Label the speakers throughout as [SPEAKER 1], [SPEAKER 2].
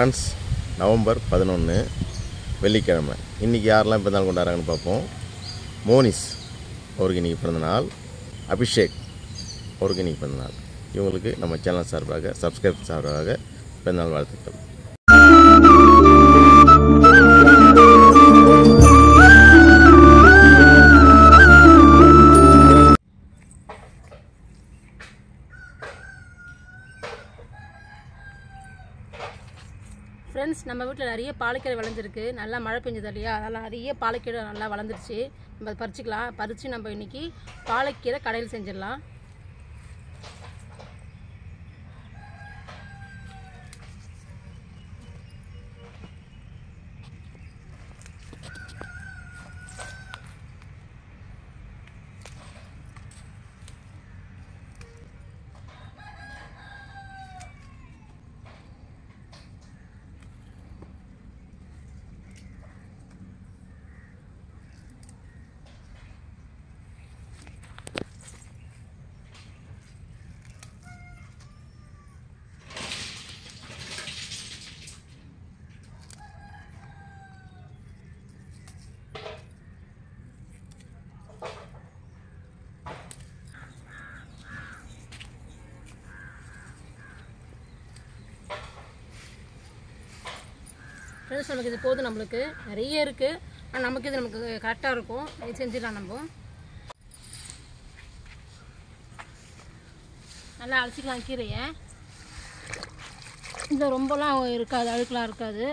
[SPEAKER 1] Friends November பதினொன்று வெள்ளிக்கிழமை. இன்றைக்கி யாரெல்லாம் பிறந்தநாள் கொண்டாடுறாங்கன்னு பார்ப்போம். மோனிஸ் அவருக்கு இன்றைக்கி பிறந்தநாள். அபிஷேக் அவருக்கு இன்றைக்கி பிறந்தநாள். இவங்களுக்கு நம்ம சேனல் சார்பாக சப்ஸ்கிரைப் சார்பாக பிறந்தநாள் வாழ்த்துக்கள்.
[SPEAKER 2] ஃப்ரெண்ட்ஸ் நம்ம வீட்டில் நிறைய பாலக்கீரை விளைஞ்சிருக்கு நல்லா மழை பெஞ்சது இல்லையா? அதனால் நிறைய பாலக்கீரை நல்லா வளர்ந்துருச்சு. நம்ம பறிச்சிக்கலாம் பறிச்சுக்கலாம். பறித்து நம்ம இன்னைக்கு பாலக்கீரை கடையில் செஞ்சிடலாம். ஃப்ரெண்ட்ஸ் நமக்கு இது போதும் நம்மளுக்கு. நிறைய இருக்குது ஆனால் நமக்கு இது நமக்கு கரெக்டாக இருக்கும். இது செஞ்சிடலாம் நம்ம. நல்லா அலசிக்கலாம் கீரையை. இந்த ரொம்பலாம் இருக்காது அழுக்கெலாம் இருக்காது.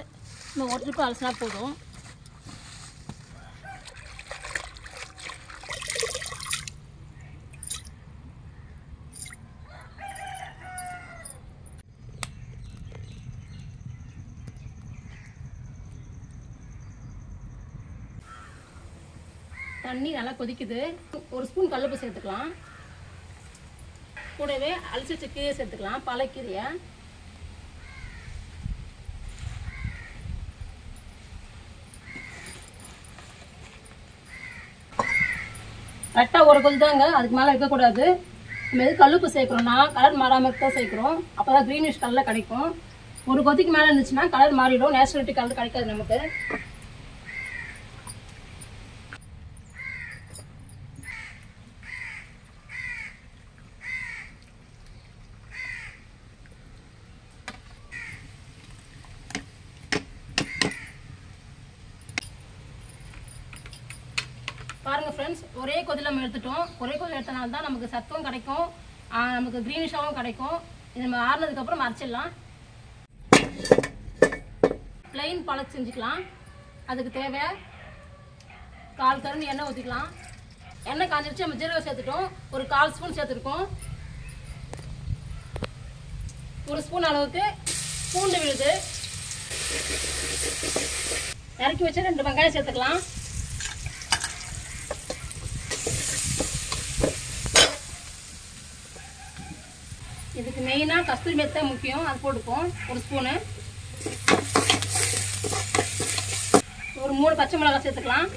[SPEAKER 2] இந்த ஒரு ட்ரிப்பு அலசினா போதும். தண்ணி நல்லா கொதிக்குது. ஒரு ஸ்பூன் கல்லுப்பு சேர்த்துக்கலாம். கூடவே அலசி வச்ச கீரையை சேர்த்துக்கலாம் பழக்கீரையை. கரெக்டாக ஒரு கொதி தாங்க அதுக்கு மேலே இருக்கக்கூடாது. நம்ம எது கல்லுப்பு சேர்க்குறோம்னா கலர் மாறாமல் தான் சேர்க்குறோம். அப்போ தான் க்ரீனிஷ் கலரில் கிடைக்கும். ஒரு கொதிக்கு மேலே இருந்துச்சுன்னா கலர் மாறிடும். நேச்சுரலிட்டி கலர் கிடைக்காது நமக்கு. பாருங்கள் ஃப்ரெண்ட்ஸ் ஒரே கொதியில் நம்ம எடுத்துட்டோம். ஒரே கொதில் எடுத்தனால தான் நமக்கு சத்தும் கிடைக்கும். நமக்கு க்ரீனிஷாகவும் கிடைக்கும். இது நம்ம ஆறுனதுக்கப்புறம் மறைச்சிடலாம். plain பாலக் செஞ்சுக்கலாம். அதுக்கு தேவை கால் கரண்டி எண்ணெய் ஊற்றிக்கலாம் எண்ணெய் காஞ்சிருச்சு நம்ம ஜீரகம் சேர்த்துட்டோம். ஒரு கால் ஸ்பூன் சேர்த்துருக்கோம். ஒரு ஸ்பூன் அளவுக்கு பூண்டு விழுது. இறக்கி வச்சு ரெண்டு வெங்காயம் சேர்த்துக்கலாம். இதுக்கு மெயினாக கஸ்தூரி மெத்தி தான் முக்கியம். அது போட்டுப்போம். ஒரு ஸ்பூனு ஒரு மூணு பச்சை மிளகாய் சேர்த்துக்கலாம்.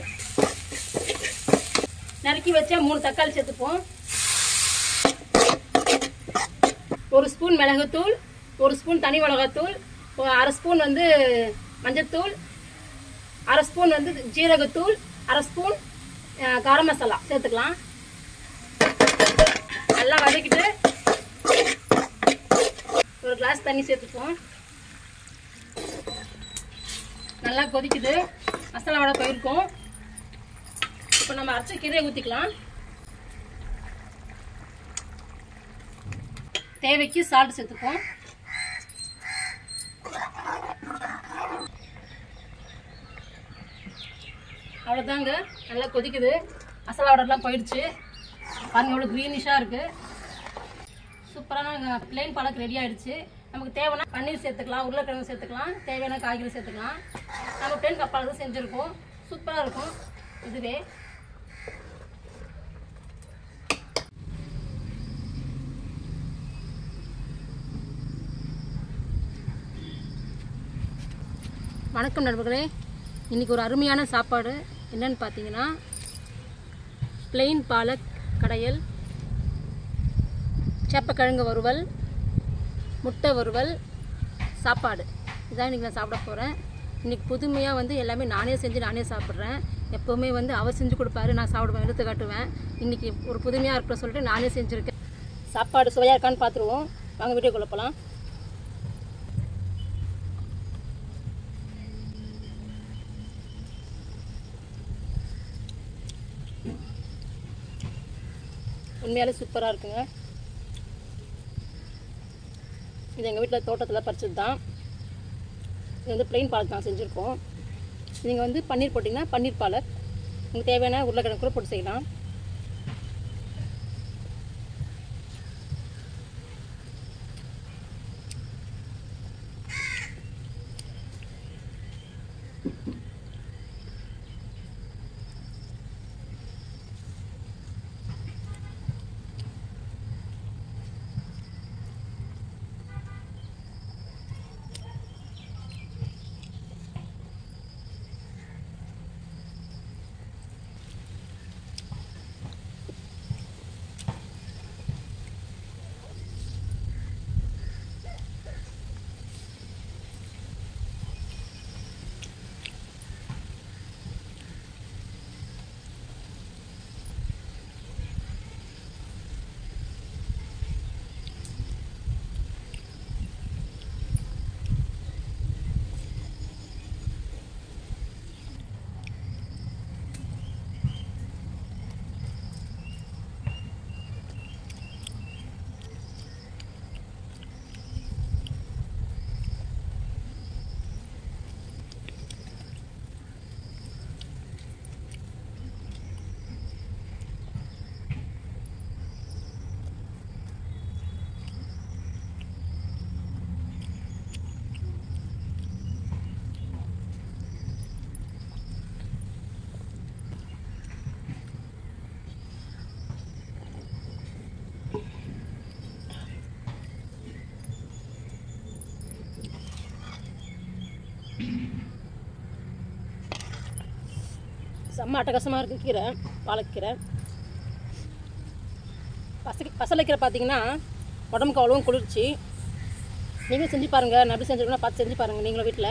[SPEAKER 2] நறுக்கி வச்சா மூணு தக்காளி சேர்த்துப்போம். ஒரு ஸ்பூன் மிளகுத்தூள் ஒரு ஸ்பூன் தனி மிளகாத்தூள் அரை ஸ்பூன் வந்து மஞ்சத்தூள் அரை ஸ்பூன் வந்து ஜீரகத்தூள் அரை ஸ்பூன் காரம் மசாலா சேர்த்துக்கலாம். நல்லா வதக்கிட்டு ஒரு கிளாஸ் தண்ணி சேர்த்துப்போம். நல்லா கொதிக்குது. மசாலாவோட போயிருக்கும். இப்போ நம்ம அரைச்ச கீரையை ஊற்றிக்கலாம் தேவைக்கு சால்ட் சேர்த்துப்போம். அவ்வளோதாங்க நல்லா கொதிக்குது. மசாலாவோடலாம் போயிடுச்சு. பாருங்கள் எவ்வளோ க்ரீனிஷாக இருக்குது சூப்பரான பிளைன் பாலக் ரெடி ஆயிடுச்சு. நமக்கு தேவைன்னா பன்னீர் சேர்த்துக்கலாம் உருளைக்கிழங்கு சேர்த்துக்கலாம் தேவையான காய்கறி சேர்த்துக்கலாம். நம்ம பிளைன் கப்பாலும் செஞ்சுருக்கோம். சூப்பராக இருக்கும் இதுவே. வணக்கம் நண்பர்களே. இன்றைக்கி ஒரு அருமையான சாப்பாடு என்னென்னு பார்த்தீங்கன்னா பிளெயின் பாலக் கடையல் சேப்பக்கிழங்கு வறுவல் முட்டை வறுவல் சாப்பாடு. இதான் இன்றைக்கி நான் சாப்பிட போகிறேன் இன்றைக்கி புதுமையாக வந்து எல்லாமே நானே செஞ்சு நானே சாப்பிட்றேன். எப்போவுமே வந்து அவர் செஞ்சு கொடுப்பாரு நான் சாப்பிடுவேன் எடுத்து காட்டுவேன். இன்றைக்கி ஒரு புதுமையாக இருக்க சொல்லிட்டு நானே செஞ்சுருக்கேன். சாப்பாடு சுவையாக இருக்கான்னு பார்த்துருவோம் வாங்க வீடியோக்குள்ள போகலாம் உண்மையாலே சூப்பராக இருக்குங்க. இது எங்கள் வீட்டில் தோட்டத்தில் பறிச்சது தான் இது வந்து ப்ளெயின் பாலக் தான் செஞ்சுருக்கோம். நீங்கள் வந்து பன்னீர் போட்டிங்கன்னா பன்னீர் பாலக் உங்களுக்கு தேவையான உருளைக்கிழங்கு கூட போட்டு செய்யலாம். செம்ம அட்டகாசமாக இருக்குது கீரை பாலக்கீரை பச பசலைக்கீரை பார்த்தீங்கன்னா உடம்புக்கு அவ்வளோவும் குளிர்ச்சி. நீங்களும் செஞ்சு பாருங்கள் நான் எப்படி செஞ்சுருக்கோன்னா பார்த்து செஞ்சு பாருங்கள் நீங்களும் வீட்டில்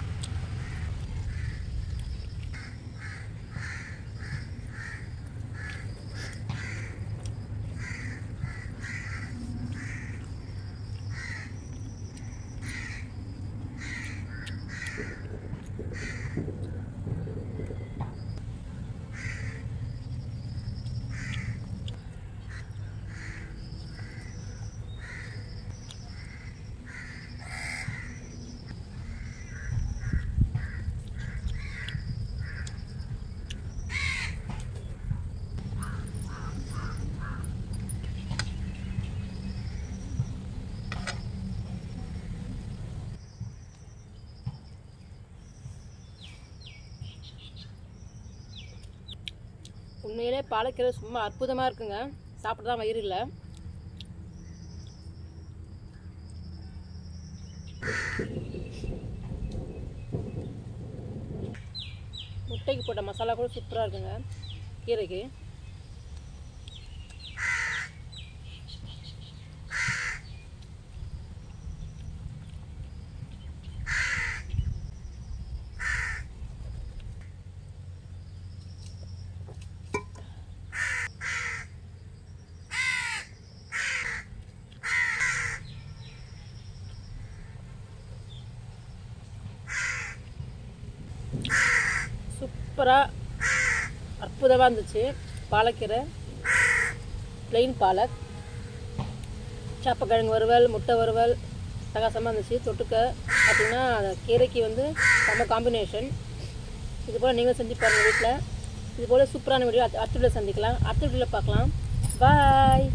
[SPEAKER 2] உண்மையிலே பாலக்கீரை சும்மா அற்புதமாக இருக்குங்க. சாப்பிட தான் வயிறு இல்லை. முட்டைக்கு போட்ட மசாலா கூட சூப்பராக இருக்குங்க. கீரைக்கு. சூப்பராக அற்புதமாக இருந்துச்சு. பாலக்கீரை பிளெயின் பாலக் சாப்பக்கிழங்கு வறுவல் முட்டை வறுவல் சகாசமாக இருந்துச்சு. தொட்டுக்க பார்த்திங்கன்னா அந்த கீரைக்கு வந்து செம்ம காம்பினேஷன் இது போல் நீங்களும் செஞ்சு பாருங்கள் வீட்டில் இது போல் சூப்பரான வீடியோ அடுத்த சந்திக்கலாம். அடுத்த வீட்டில் பார்க்கலாம் பாய்